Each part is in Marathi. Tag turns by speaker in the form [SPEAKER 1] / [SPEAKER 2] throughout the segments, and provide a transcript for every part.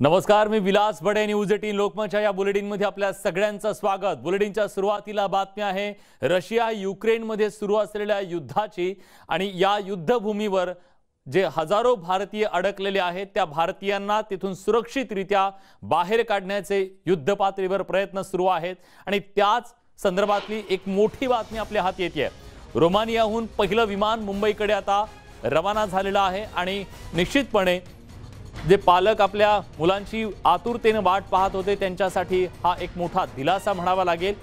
[SPEAKER 1] नमस्कार मी विलास बडे न्यूज एटीन लोकमतच्या या बुलेटिनमध्ये आपल्या सगळ्यांचं स्वागत. बुलेटिनच्या सुरुवातीला बातमी आहे रशिया युक्रेनमध्ये सुरू असलेल्या युद्धाची आणि या युद्धभूमीवर जे हजारो भारतीय अडकलेले आहेत त्या भारतीयांना तिथून सुरक्षितरित्या बाहेर काढण्याचे युद्धपातळीवर प्रयत्न सुरू आहेत. आणि त्याच संदर्भातली एक मोठी बातमी आपल्या हात येते रोमानियाहून पहिलं विमान मुंबईकडे आता रवाना झालेलं आहे आणि निश्चितपणे जे पालक आपल्या मुलांची आतुरतेनं वाट पाहत होते त्यांच्यासाठी हा एक मोठा दिलासा म्हणावा लागेल.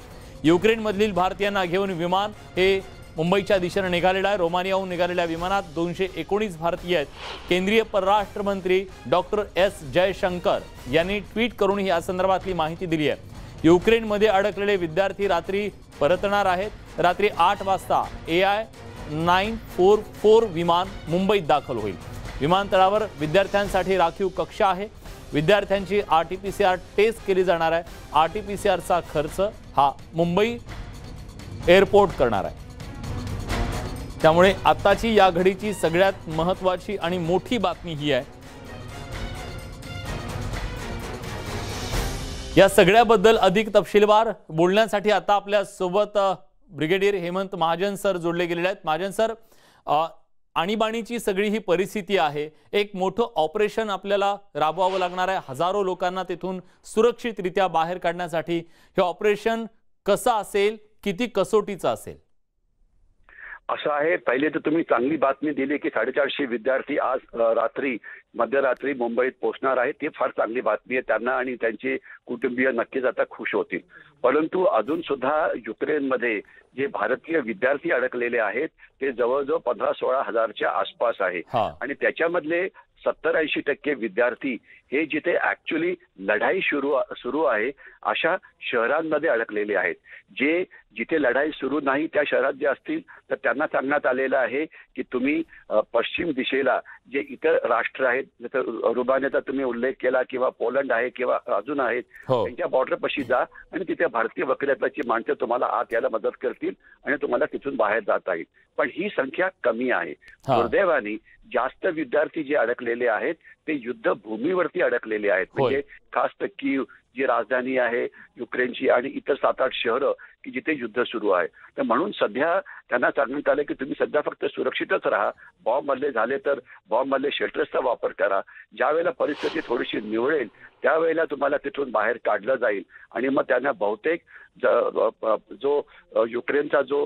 [SPEAKER 1] युक्रेनमधील भारतीयांना घेऊन विमान हे मुंबईच्या दिशेनं निघालेलं आहे. रोमानियाहून निघालेल्या विमानात दोनशे एकोणीस भारतीय आहेत. केंद्रीय परराष्ट्र मंत्री डॉक्टर एस जयशंकर यांनी ट्विट करून ही संदर्भातली माहिती दिली आहे. युक्रेनमध्ये अडकलेले विद्यार्थी रात्री परतणार आहेत. रात्री आठ वाजता A I nine four four विमान मुंबईत दाखल होईल. विमानतळावर विद्यार्थ्यांसाठी राखीव कक्षा आहे. विद्यार्थ्यांची R T P C R test केली जाणार आहे. आर टी पी सी आरचा खर्च हा मुंबई एअरपोर्ट करणार आहे. त्यामुळे आताची या घडीची सगळ्यात महत्वाची आणि मोठी बातमी ही आहे. या सगळ्याबद्दल अधिक तपशीलवार बोलण्यासाठी आता आपल्यासोबत ब्रिगेडियर हेमंत महाजन सर जोडले गेलेले आहेत. महाजन सर आणीबाणीची सगळी ही परिस्थिती आहे. एक मोठं ऑपरेशन आपल्याला राबवावं लागणार आहे. हजारो लोकांना तिथून सुरक्षितरित्या बाहेर काढण्यासाठी हे ऑपरेशन कसं असेल किती कसोटीचं असेल?
[SPEAKER 2] असं आहे. पहिले तर तुम्ही चांगली बातमी दिली की साडेचारशे विद्यार्थी आज रात्री मध्यरात्री मुंबईत पोहोचणार आहेत ती फार चांगली बातमी आहे त्यांना आणि त्यांचे कुटुंबीय नक्कीच आता खुश होतील. परंतु अजून सुद्धा युक्रेनमध्ये जे भारतीय विद्यार्थी अडकलेले आहेत ते जवळजवळ पंधरा सोळा हजारच्या आसपास आहे. आणि त्याच्यामधले सत्तर ऐंशी टक्के विद्यार्थी हे जिथे ऍक्च्युली लढाई सुरू सुरू आहे अशा शहरांमध्ये अडकलेले आहेत. जे जिथे लढाई सुरू नाही त्या शहरात जे असतील तर त्यांना सांगण्यात आलेलं आहे की तुम्ही पश्चिम दिशेला जे इतर राष्ट्र आहेत जसं रुबानेचा तुम्ही उल्लेख केला किंवा पोलंड आहे किंवा अजून आहेत
[SPEAKER 1] हो
[SPEAKER 2] त्यांच्या बॉर्डर पशी जा आणि तिथे भारतीय वकिलाची माणसं तुम्हाला आत यायला मदत करतील आणि तुम्हाला तिथून बाहेर जाता येईल पण ही संख्या कमी आहे. दुर्दैवाने जास्त विद्यार्थी जे अडकलेले आहेत ते युद्धभूमीवरती अडकलेले आहेत. म्हणजे खास तर कीव जी राजधानी आहे युक्रेनची आणि इतर सात आठ शहरं की जिथे युद्ध सुरू आहे. तर म्हणून सध्या त्यांना सांगण्यात आलं की तुम्ही सध्या फक्त सुरक्षितच राहा. बॉम्ब मधले झाले तर बॉम्ब मधले शेल्टर्सचा वापर करा. ज्या वेळेला परिस्थिती थोडीशी निवळेल त्यावेळेला तुम्हाला तिथून बाहेर काढलं जाईल. आणि मग त्यांना बहुतेक जो युक्रेनचा जो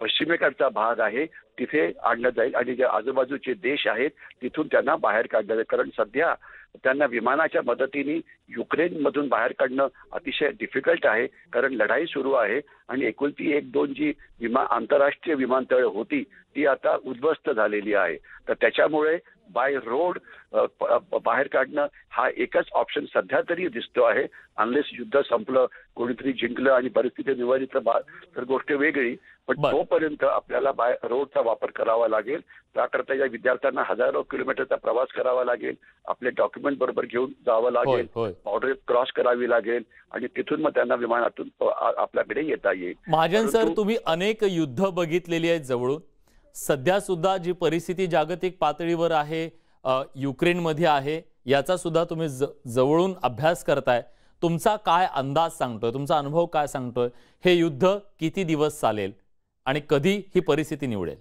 [SPEAKER 2] पश्चिमेकडचा भाग आहे तिथे आणलं जाईल. आणि जे आजूबाजूचे देश आहेत तिथून त्यांना बाहेर काढलं जाईल. कारण सध्या त्यांना विमानाच्या मदतीने युक्रेनमधून बाहेर काढणं अतिशय डिफिकल्ट आहे. कारण लढाई सुरू आहे आणि एकुलती एक दोन जी विमान आंतरराष्ट्रीय विमानतळ होती ती आता उद्ध्वस्त झालेली आहे. तर त्याच्यामुळे बाय रोड प- अ, बाहेर काढणं हा एकच ऑप्शन सध्या तरी दिसतो आहे. अनलेस युद्ध संपलं कोणीतरी जिंकलं आणि परिस्थिती निवडली तर गोष्ट वेगळी. पण. तोपर्यंत आपल्याला बाय रोडचा वापर करावा लागेल. त्याकरता या विद्यार्थ्यांना हजारो किलोमीटरचा प्रवास करावा लागेल. आपले डॉक्युमेंट बरोबर घेऊन जावं लागेल. बॉर्डर क्रॉस करावी लागेल. आणि तिथून मग त्यांना विमानातून आपल्याकडे येता येईल.
[SPEAKER 1] महाजन सर तुम्ही अनेक युद्ध बघितलेली आहेत जवळून. सध्या सुद्धा जी परिस्थिती जागतिक पातळीवर आहे युक्रेनमध्ये आहे याचा सुद्धा तुम्ही ज- जवळून अभ्यास करताय. तुमचा काय अंदाज सांगतोय? तुमचा अनुभव काय सांगतोय? हे युद्ध किती दिवस चालेल? आणि कधी ही परिस्थिती निवडेल?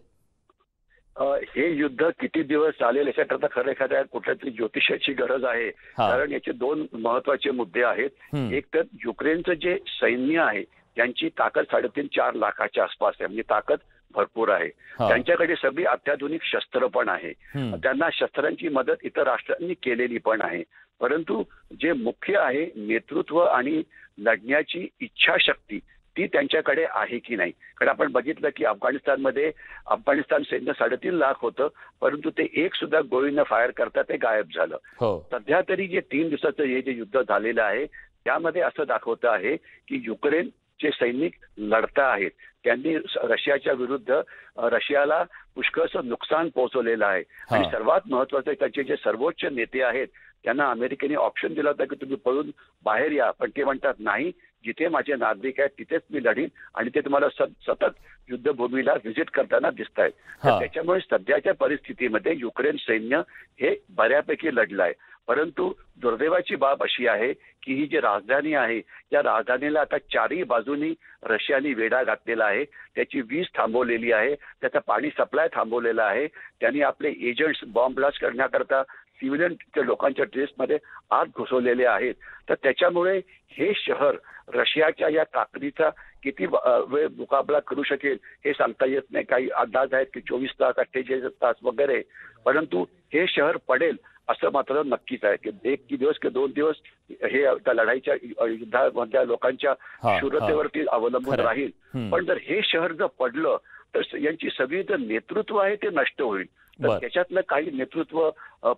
[SPEAKER 2] हे युद्ध किती दिवस चालेल याच्याकरता खरं एखाद्या कुठल्या तरी ज्योतिषाची गरज आहे. कारण याचे दोन महत्त्वाचे मुद्दे आहेत. एक तर युक्रेनचं जे सैन्य आहे त्यांची ताकद साडेतीन चार लाखाच्या आसपास आहे. म्हणजे ताकद भरपूर आहे. त्यांच्याकडे सगळी अत्याधुनिक शस्त्र पण आहे. त्यांना शस्त्रांची मदत इतर राष्ट्रांनी केलेली पण आहे. परंतु जे मुख्य आहे नेतृत्व आणि लढण्याची इच्छाशक्ती ती त्यांच्याकडे आहे की नाही? कारण आपण बघितलं की अफगाणिस्तानमध्ये अफगाणिस्तान सैन्य साडेतीन लाख होतं परंतु ते एक सुद्धा गोळीनं फायर करता ते गायब झालं.
[SPEAKER 1] हो.
[SPEAKER 2] सध्या तरी जे तीन दिवसाचं हे जे युद्ध झालेलं आहे त्यामध्ये असं दाखवतं आहे की युक्रेनचे सैनिक लढता आहेत त्यांनी रशियाच्या विरुद्ध रशियाला पुष्कळचं नुकसान पोहोचवलेलं आहे. आणि सर्वात महत्वाचं त्याचे जे सर्वोच्च नेते आहेत त्यांना अमेरिकेने ऑप्शन दिला होता की तुम्ही पळून बाहेर या पण ते म्हणतात नाही जिथे माझे नागरिक आहेत तिथेच मी लढीन आणि ते तुम्हाला सत- सतत युद्धभूमीला व्हिजिट करताना दिसत आहेत. त्याच्यामुळे सध्याच्या परिस्थितीमध्ये युक्रेन सैन्य हे बऱ्यापैकी लढलं आहे परंतु दुर्दैवाची बाब अशी आहे की ही जी राजधानी आहे या राजधानीला आता चारही बाजूनी रशियाने वेढा घातलेला आहे. त्याची वीज थांबवलेली आहे. त्याचा पाणी सप्लाय थांबवलेला आहे. त्यांनी आपले एजंट्स बॉम्ब ब्लास्ट करण्याकरता सिव्हिलियन लोकांच्या ड्रेसमध्ये आत घुसवलेले आहेत तर त्याच्यामुळे हे शहर रशियाच्या या ताकदीचा किती वेळ मुकाबला करू शकेल हे सांगता येत नाही काही अंदाज आहेत की चोवीस तास अठ्ठेचाळीस तास वगैरे परंतु हे शहर पडेल असं मात्र नक्कीच आहे की एक की दिवस की दोन दिवस हे त्या लढाईच्या युद्धामधल्या लोकांच्या शूरतेवरती अवलंबून. राहील. पण जर हे शहर जर पडलं तर यांची सगळी जर नेतृत्व आहे ते नष्ट होईल. तर त्याच्यातलं काही नेतृत्व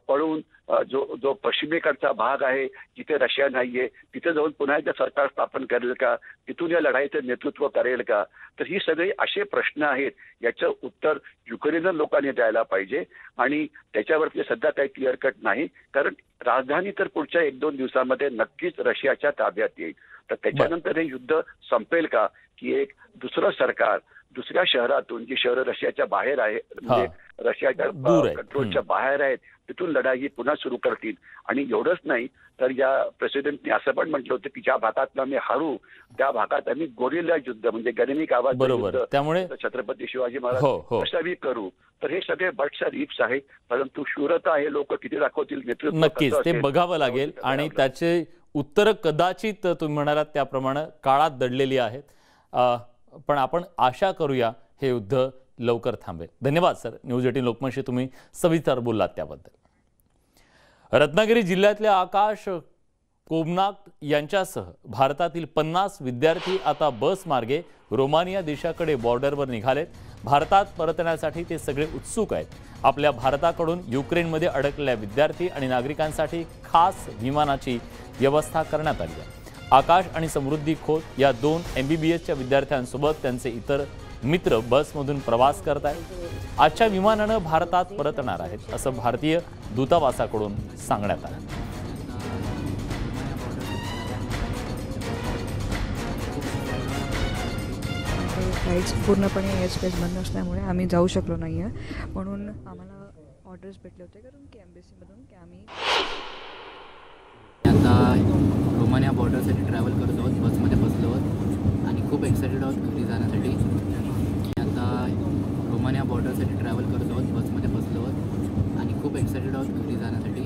[SPEAKER 2] पळून जो जो पश्चिमेकडचा भाग आहे जिथे रशिया नाहीये तिथे जाऊन पुन्हा एकदा सरकार स्थापन करेल का? तिथून या लढाईचं नेतृत्व करेल का? तर ही सगळी असे प्रश्न आहेत याचं उत्तर युक्रेनियन लोकांनी द्यायला पाहिजे आणि त्याच्यावरती सध्या काही क्लिअर कट नाही. कारण राजधानी तर पुढच्या एक दोन दिवसामध्ये नक्कीच रशियाच्या ताब्यात येईल. तर त्याच्यानंतर हे युद्ध संपेल का? की एक दुसरं सरकार दुसऱ्या शहरातून जी शहरं रशियाच्या बाहेर आहे म्हणजे रशियाच्या. कंट्रोलच्या बाहेर आहेत तिथून लढाई ही पुन्हा सुरू करतील आणि एवढंच नाही तर या प्रेसिडेंटने असं पण म्हटलं होतं की ज्या भागात आम्ही हारू त्या भागात आम्ही गोरिल्ला युद्ध म्हणजे गनिमी गावात
[SPEAKER 1] बरोबर त्यामुळे
[SPEAKER 2] छत्रपती शिवाजी
[SPEAKER 1] हो,
[SPEAKER 2] महाराज
[SPEAKER 1] हो.
[SPEAKER 2] कशावी करू तर हे सगळे बट्स रिप्स आहेत परंतु शूरता हे लोक किती दाखवतील नेतृत्व
[SPEAKER 1] नक्कीच ते बघावं लागेल आणि. त्याचे उत्तर कदाचित तुम्ही म्हणालात त्याप्रमाणे काळात दडलेली आहेत पण आपण आशा करूया हे युद्ध लवकर थांबेल. धन्यवाद सर. न्यूज एटीन लोकमतशी तुम्ही सविस्तर बोललात त्याबद्दल. रत्नागिरी जिल्ह्यातल्या आकाश कोमनाक यांच्यासह भारतातील पन्नास विद्यार्थी आता बस मार्गे रोमानिया देशाकडे बॉर्डरवर निघालेत. भारतात परतण्यासाठी ते सगळे उत्सुक आहेत. आपल्या भारताकडून युक्रेनमध्ये अडकलेल्या विद्यार्थी आणि नागरिकांसाठी खास विमानाची व्यवस्था करण्यात आली आहे. आकाश आणि समृद्धी खोत या दोन एम बी बी एसच्या विद्यार्थ्यांसोबत त्यांचे इतर मित्र बसमधून प्रवास करत आहेत आजच्या विमानानं भारतात परतणार आहेत असं भारतीय दूतावासाकडून सांगण्यात आलं.
[SPEAKER 3] फ्लाईट्स पूर्णपणे एअर स्पेस बंद असल्यामुळे आम्ही जाऊ शकलो नाही आहे म्हणून आम्हाला ऑर्डर्स भेटले होते कारण की एम्बेसीमधून की आम्ही
[SPEAKER 4] आता या बॉर्डरसाठी ट्रॅव्हल करत आहोत बसमध्ये बसलो आहोत. आणि खूप एक्सायटेड आहोत घरी जाण्यासाठी. आता रोमानिया बॉर्डरसाठी ट्रॅव्हल करत आहोत बसमध्ये बसलो आहोत. आणि खूप एक्सायटेड आहोत घरी जाण्यासाठी.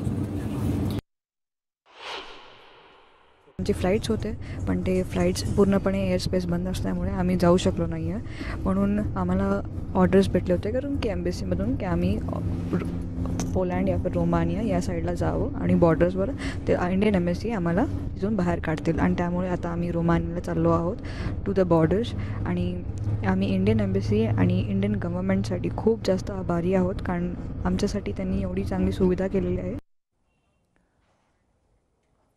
[SPEAKER 3] आमचे फ्लाईट्स होते पण ते फ्लाईट्स पूर्णपणे एअर स्पेस बंद असल्यामुळे आम्ही जाऊ शकलो नाही आहे म्हणून आम्हाला ऑर्डर्स भेटले होते कारण की एम्बेसीमधून की आम्ही पोलँड या फिर रोमानिया या साईडला जावं आणि बॉर्डर्सवर ते इंडियन एम्बेसी आम्हाला तिथून बाहेर काढतील. आणि त्यामुळे आता आम्ही रोमानियाला चाललो आहोत टू द बॉर्डर्स आणि आम्ही इंडियन एम्बेसी आणि इंडियन गव्हर्मेंटसाठी खूप जास्त आभारी आहोत. कारण आमच्यासाठी त्यांनी एवढी चांगली सुविधा केलेली आहे.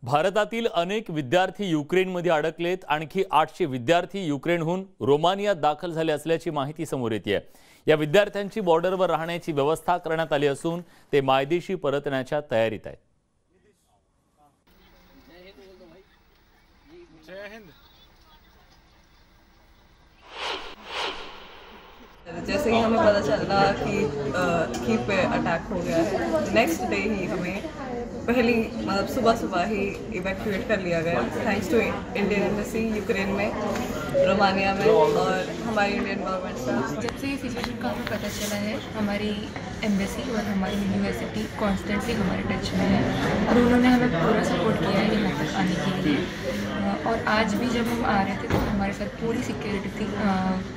[SPEAKER 1] भारतातील अनेक विद्यार्थी युक्रेनमध्ये अडकलेत. आणखी आठशे विद्यार्थी युक्रेनहून रोमानियात दाखल झाले असल्याची माहिती समोर येते या विद्यार्थ्यांची बॉर्डरवर राहण्याची व्यवस्था करण्यात आली असून ते मायदेशी परतण्याच्या तयारीत आहेत.
[SPEAKER 5] जैसे ही हमें पता चला कि की पे अटैक हो गया है। नेक्स्ट डे ही हमें पहली मतलब सुबह सुबह ही इवैक्यूएट कर लिया गया thanks to Indian embassy Ukraine में रोमानिया में, और हमारी इंडियन गवर्नमेंट का
[SPEAKER 6] जब से ये सिचुएशन का हमें पता चला है, हमारी एम्बेसी और हमारी यूनिवर्सिटी कॉन्स्टेंटली हमारे टच में है, और उन्होंने हमें पूरा सपोर्ट किया है यहाँ तक आने के लिए। और आज भी जब हम आ रहे थे तो हमारे साथ पूरी सिक्योरिटी थी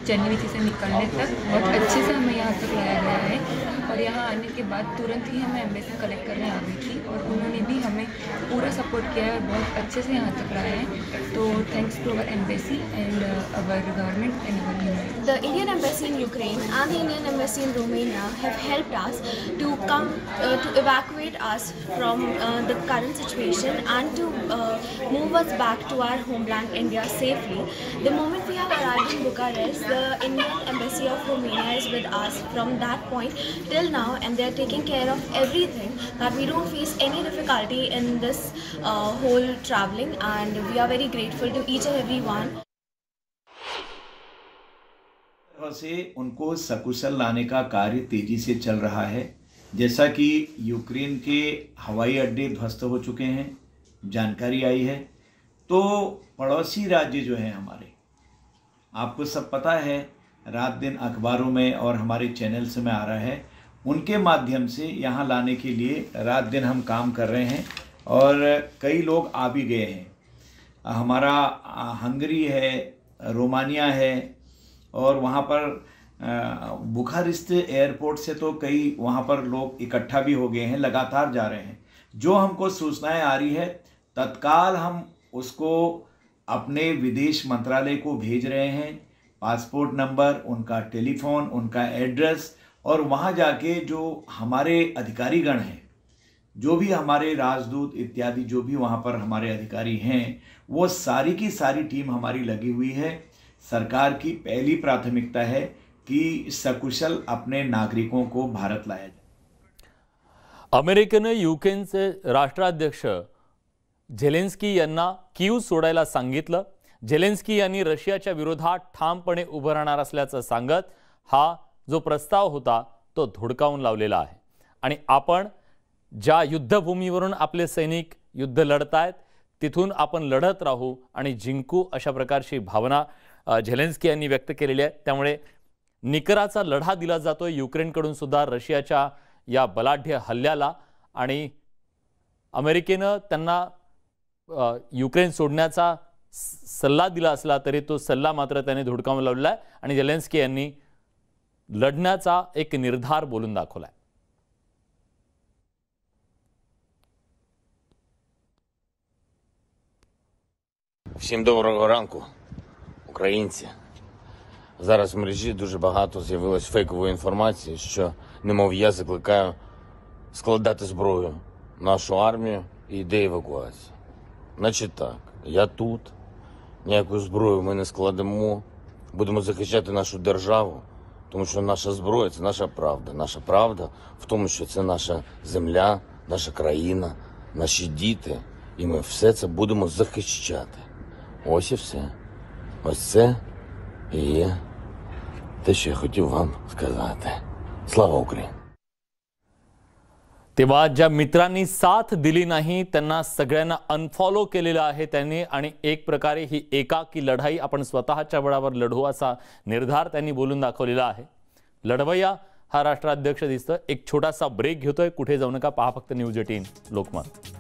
[SPEAKER 6] चेन्नई से निकलने तक बहुत अच्छे से हमें यहाँ तक लाया गया है। और यहाँ आने के बाद तुरंत ही हमें एम्बेसी कलेक्ट करने आ गई थी और उन्होंने भी हमें पूरा सपोर्ट किया है बहुत अच्छे से यहाँ तक रहा है। तो thanks to our embassy and our government and our
[SPEAKER 7] the Indian embassy in Ukraine and the Indian embassy in Romania have help us to come to evacuate us from the current situation and to move us back to our homeland India safely the moment we are arriving Bucharest the Indian embassy of Romania is with us from that point till now, and they are taking care of everything that we don't face any difficulty in this uh, whole traveling, and we are very grateful to each and every one.
[SPEAKER 8] से उनको सकुशल लाने का कार्य तेज़ी से चल रहा है जैसा कि यूक्रेन के हवाई अड्डे ध्वस्त हो चुके हैं जानकारी आई है तो पड़ोसी राज्य जो हैं हमारे आपको सब पता है रात दिन अखबारों में और हमारे चैनल्स में आ रहा है उनके माध्यम से यहाँ लाने के लिए रात दिन हम काम कर रहे हैं और कई लोग आ भी गए हैं। हमारा हंगरी है, रोमानिया है और वहाँ पर बुखारिस्त एयरपोर्ट से तो कई वहाँ पर लोग इकट्ठा भी हो गए हैं, लगातार जा रहे हैं। जो हमको सूचनाएँ आ रही है, तत्काल हम उसको अपने विदेश मंत्रालय को भेज रहे हैं। पासपोर्ट नंबर, उनका टेलीफोन, उनका एड्रेस और वहाँ जाके जो हमारे अधिकारीगण हैं, जो भी हमारे राजदूत इत्यादि, जो भी वहाँ पर हमारे अधिकारी हैं, वो सारी की सारी टीम हमारी लगी हुई है। सरकार की पहली प्राथमिकता है कि सकुशल अपने नागरिकों को भारत लाया जाए।
[SPEAKER 1] अमेरिकेनं युक्रेनचे राष्ट्राध्यक्ष झेलेन्स्की यांना कीव सोडायला सांगितलं. झेलेन्स्की यांनी रशियाच्या विरोधात ठामपणे उभं राहणार हा जो प्रस्ताव होता तो धुडकावून लावलेला आहे. आणि आपण ज्या युद्धभूमीवरून आपले सैनिक युद्ध लढत आहेत तिथून आपण लढत राहू आणि जिंकू अशा प्रकारची भावना झेलेन्स्की यांनी व्यक्त केलेली आहे. त्यामुळे निकराचा लढा दिला जातोय. युक्रेनकडून सुद्धा रशियाच्या या बलाढ्य हल्ल्याला आणि अमेरिकेनं त्यांना युक्रेन सोडण्याचा स- सल्ला दिला असला तरी तो सल्ला मात्र त्याने धुडकावून लावलेला आहे. आणि झेलेन्स्की यांनी लढण्याचा एक निर्धार बोलून दाखवलाय
[SPEAKER 9] Всім доброго ранку, українці. Зараз в мережі дуже багато з'явилось фейкової інформації, що, немов я закликаю складати зброю нашу армію і йде евакуація. Значить так, я тут, ніякої зброї ми не складемо, будемо захищати нашу державу, тому що наша зброя це наша правда. Наша правда в тому, що це наша земля, наша країна, наші діти, і ми все це будемо захищати. Ось і все. Ось це і є те, що я хотів вам сказати. Слава Україні!
[SPEAKER 1] तेव्हा ज्या मित्रांनी साथ दिली नाही त्यांना सगळ्यांना अनफॉलो केलेलं आहे त्यांनी आणि एक प्रकारे ही एकाकी लढाई आपण स्वतःच्या बळावर लढू असा निर्धार त्यांनी बोलून दाखवलेला आहे. लढवय्या हा राष्ट्राध्यक्ष दिसतं एक छोटासा ब्रेक घेतोय. कुठे जाऊ नका पहा फक्त न्यूज एटीन लोकमत.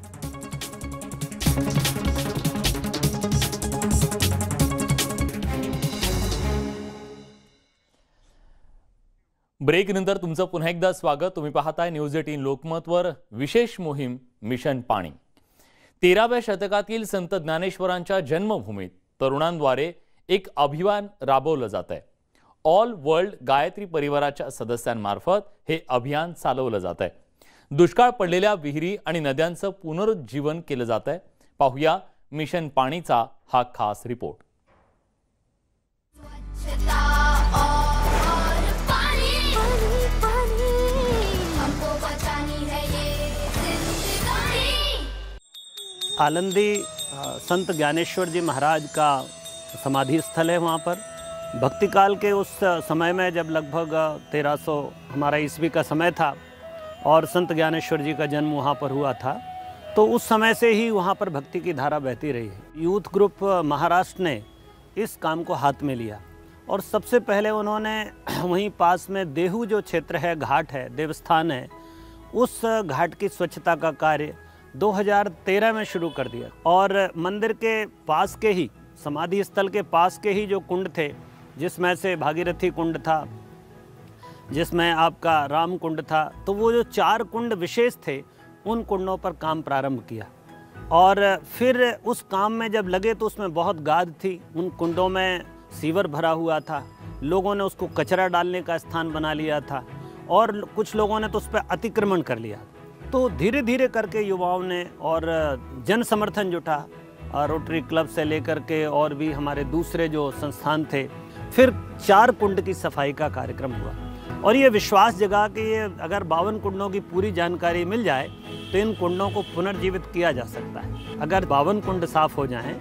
[SPEAKER 1] ब्रेकनंतर तुमचं पुन्हा एकदा स्वागत. तुम्ही पाहताय न्यूज एटीन लोकमतवर विशेष मोहीम मिशन पाणी. तेराव्या शतकातील संत ज्ञानेश्वरांच्या जन्मभूमीत तरुणांद्वारे एक अभियान राबवलं जात आहे ऑल वर्ल्ड गायत्री परिवाराच्या सदस्यांमार्फत हे अभियान चालवलं जात आहे दुष्काळ पडलेल्या विहिरी आणि नद्यांचं पुनरुज्जीवन केलं जात आहे पाहूया मिशन पाणीचा हा खास रिपोर्ट.
[SPEAKER 10] आलंदी संत ज्ञानेश्वर जी महाराज का समाधि स्थल है वहाँ पर। भक्ति काल के उस समय में जब लगभग तेरह सौ हमारा ईस्वी का समय था और संत ज्ञानेश्वर जी का जन्म वहाँ पर हुआ था तो उस समय से ही वहाँ पर भक्ति की धारा बहती रही है। यूथ ग्रुप महाराष्ट्र ने इस काम को हाथ में लिया और सबसे पहले उन्होंने वहीं पास में देहू जो क्षेत्र है, घाट है, देवस्थान है, उस घाट की स्वच्छता का कार्य 2013 में शुरू कर दिया। और मंदिर के पास के ही, समाधि स्थल के पास के ही जो कुंड थे, जिसमें से भागीरथी कुंड था, जिसमें आपका राम कुंड था तो वो जो चार कुंड विशेष थे, उन कुंडों पर काम प्रारंभ किया। और फिर उस काम में जब लगे तो उसमें बहुत गाद थी। उन कुंडों में सीवर भरा हुआ था। लोगों ने उसको कचरा डालने का स्थान बना लिया था। और कुछ लोगों ने तो उस पर अतिक्रमण कर लिया। तो धीरे धीरे करके युवाओं ने और जन समर्थन जुटा रोटरी क्लब से लेकर के और भी हमारे दूसरे जो संस्थान थे, फिर चार कुंड की सफ़ाई का कार्यक्रम हुआ। और ये विश्वास जगा कि ये अगर बावन कुंडों की पूरी जानकारी मिल जाए तो इन कुंडों को पुनर्जीवित किया जा सकता है। अगर बावन कुंड साफ़ हो जाएँ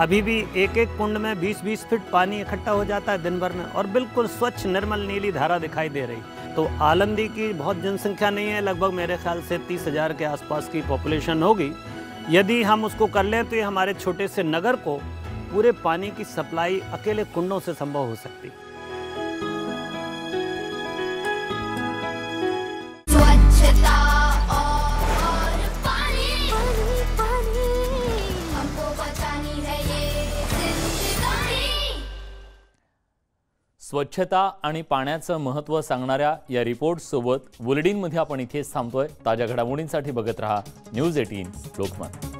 [SPEAKER 10] अभी भी एक एक कुंड में 20-20 फीट पानी इकट्ठा हो जाता है दिन भर में और बिल्कुल स्वच्छ, निर्मल, नीली धारा दिखाई दे रही। तो आलंदी की बहुत जनसंख्या नहीं है, लगभग मेरे ख्याल से तीस हज़ार के आसपास की पॉपुलेशन होगी। यदि हम उसको कर लें तो ये हमारे छोटे से नगर को पूरे पानी की सप्लाई अकेले कुंडों से संभव हो सकती। है
[SPEAKER 11] स्वच्छता
[SPEAKER 1] आणि पाण्याचं महत्त्व सांगणाऱ्या या रिपोर्टसोबत बुलेटिनमध्ये आपण इथेच थांबतोय. ताज्या घडामोडींसाठी बघत रहा. News eighteen Lokmat.